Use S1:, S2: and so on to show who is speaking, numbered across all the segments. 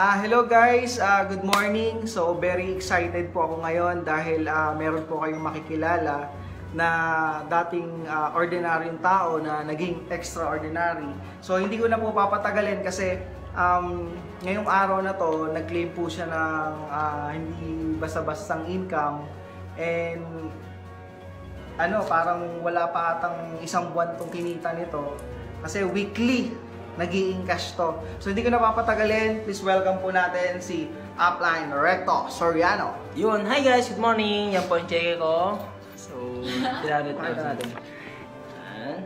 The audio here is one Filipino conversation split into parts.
S1: Ah, hello guys, Ah, good morning. So very excited po ako ngayon dahil ah, meron po kayong makikilala na dating ah, ordinaryong tao na naging extraordinary. So hindi ko na po papatagalin kasi um, ngayong araw na to, nag-claim po siya ng ah, hindi basta-bastang income and ano, parang wala pa atang isang buwan tong kinita nito. Kasi weekly, nag cash to. So hindi ko na papatagalin, please welcome po natin si Upline Recto Soriano.
S2: Yun, hi guys, good morning. Yan po yung cheque ko. So, tinanod
S1: Pakita natin.
S2: Yan.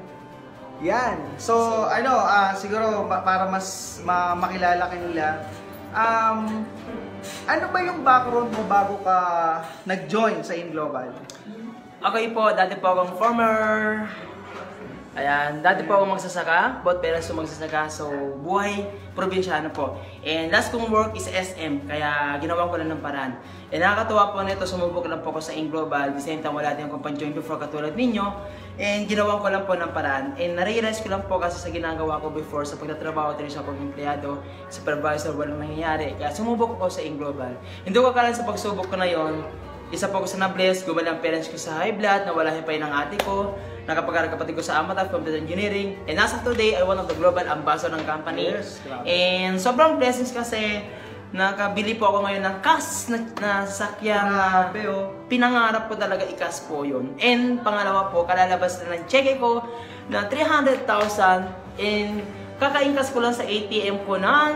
S1: Yan. So, ano, ah, siguro pa- para mas ma- makilala kanila, um, ano ba yung background mo bago ka nag-join sa InGlobal?
S2: Okay po, dati po akong former... Ayan, dati po akong magsasaka, both parents ko magsasaka, so buhay probinsyano po. And last kong work is SM, kaya ginawa ko lang ng paraan. And nakakatuwa po nito, sumubok lang po ako sa In Global, the same time wala din akong pang-join before katulad ninyo. And ginawa ko lang po ng paraan. And narealize ko lang po kasi sa ginagawa ko before sa pagtatrabaho din sa pag-empleyado, supervisor, walang nangyayari. Kaya sumubok ako sa In Global. Hindi ko akala sa pagsubok ko na yon isa po ako sa na-bless, gumaling ang parents ko sa high blood, nawala pa ng ate ko, nakapag kapatid ko sa Amataf Computer Engineering, and as of today, I one of the global ambassador ng company.
S1: Yes, grabe.
S2: and sobrang blessings kasi, nakabili po ako ngayon ng cash na, na sakyang
S1: Grabe, oh.
S2: pinangarap ko talaga ikas po yun. And pangalawa po, kalalabas na ng cheque ko na 300,000 and kakaingkas ko lang sa ATM ko ng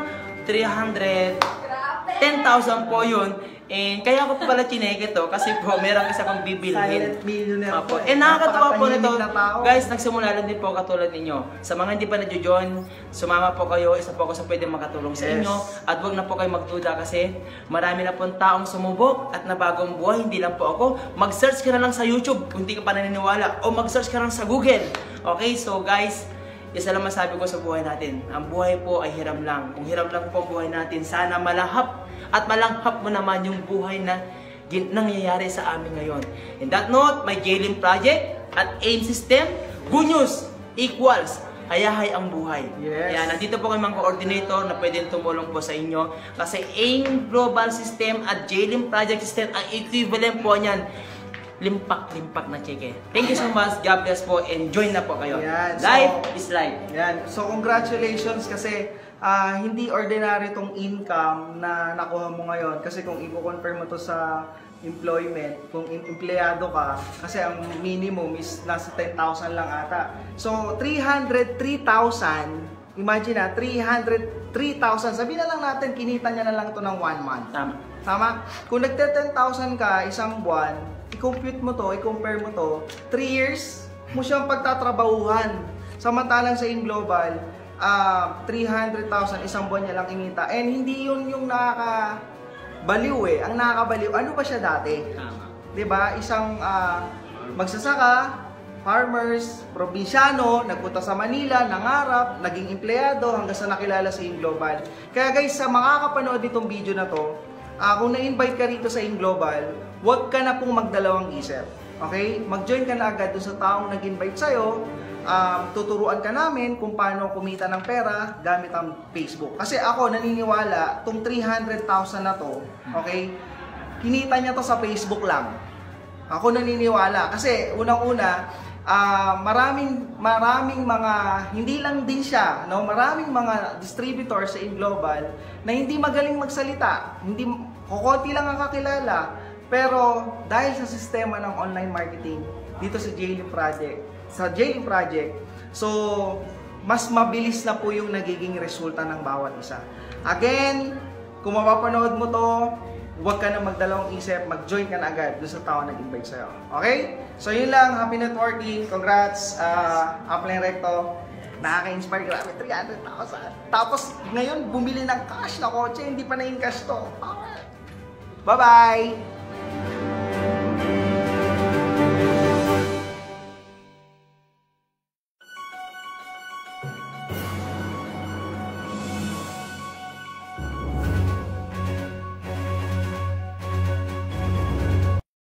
S2: 300 10,000 po yun. And kaya ako po pala chineke to kasi po meron kasi akong bibilhin.
S1: Silent millionaire
S2: Opo.
S1: po eh.
S2: And nakakatuwa po nito.
S1: Na.
S2: Guys, nagsimula lang din po katulad ninyo. Sa mga hindi pa na-join, sumama po kayo. Isa po ako sa pwede makatulong sa
S1: Yes.
S2: inyo. At wag na po kayo magduda kasi marami na pong taong sumubok at nabagong buhay. Hindi lang po ako. Mag-search ka na lang sa YouTube kung hindi ka pa naniniwala. O mag-search ka lang sa Google. Okay, so guys, isa lang masabi ko sa buhay natin. Ang buhay po ay hiram lang. Kung hiram lang po ang buhay natin, sana malahap at malanghap mo naman yung buhay na nangyayari sa amin ngayon. In that note, my Jailing Project at AIM System, good news equals hayahay ang buhay.
S1: Yes.
S2: Yan, nandito po kayo mga coordinator na pwedeng tumulong po sa inyo. Kasi AIM Global System at Jailing Project System, ang equivalent po niyan, limpak-limpak na cheque. Thank you so much. God bless po. Join na po kayo.
S1: Yan, so-
S2: life is life.
S1: Yan. So, congratulations kasi ah, hindi ordinary tong income na nakuha mo ngayon. Kasi kung i-confirm mo to sa employment, kung em- empleyado ka, kasi ang minimum is nasa 10,000 lang ata. So, 303,000, imagine na, 303,000, sabihin na lang natin, kinita niya na lang to ng one month.
S2: Tama.
S1: Tama? Kung nagte 10,000 ka isang buwan, i-compute mo to, i-compare mo to, 3 years mo siyang pagtatrabahuhan. Samantalang sa In-Global, ah 300,000 isang buwan niya lang inita. And hindi yun yung nakakabaliw eh. Ang nakakabaliw, ano ba siya dati?
S2: Tama.
S1: 'Di ba? Isang ah, magsasaka, farmers, probinsyano, nagpunta sa Manila, nangarap, naging empleyado hanggang sa nakilala sa In-Global. Kaya guys, sa makakapanood nitong video na to, ah, kung na-invite ka rito sa In-Global, huwag ka na pong magdalawang isip. Okay? Mag-join ka na agad dun sa taong nag-invite sa'yo. Um, tuturuan ka namin kung paano kumita ng pera gamit ang Facebook. Kasi ako naniniwala, tong 300,000 na to, okay, kinita niya to sa Facebook lang. Ako naniniwala kasi unang-una ah, maraming maraming mga hindi lang din siya, no, maraming mga distributors sa InGlobal na hindi magaling magsalita. Hindi kokonti lang ang kakilala. Pero dahil sa sistema ng online marketing dito sa Jailing Project, sa Jailing Project, so mas mabilis na po yung nagiging resulta ng bawat isa. Again, kung mapapanood mo to, huwag ka na magdalawang isip, mag-join ka na agad doon sa tao na nag-invite sa'yo. Okay? So yun lang, happy networking, congrats, uh, Upline Recto. Nakaka-inspire, grabe, 300,000. Tapos ngayon, bumili ng cash na kotse, hindi pa na-in cash to. Bye-bye!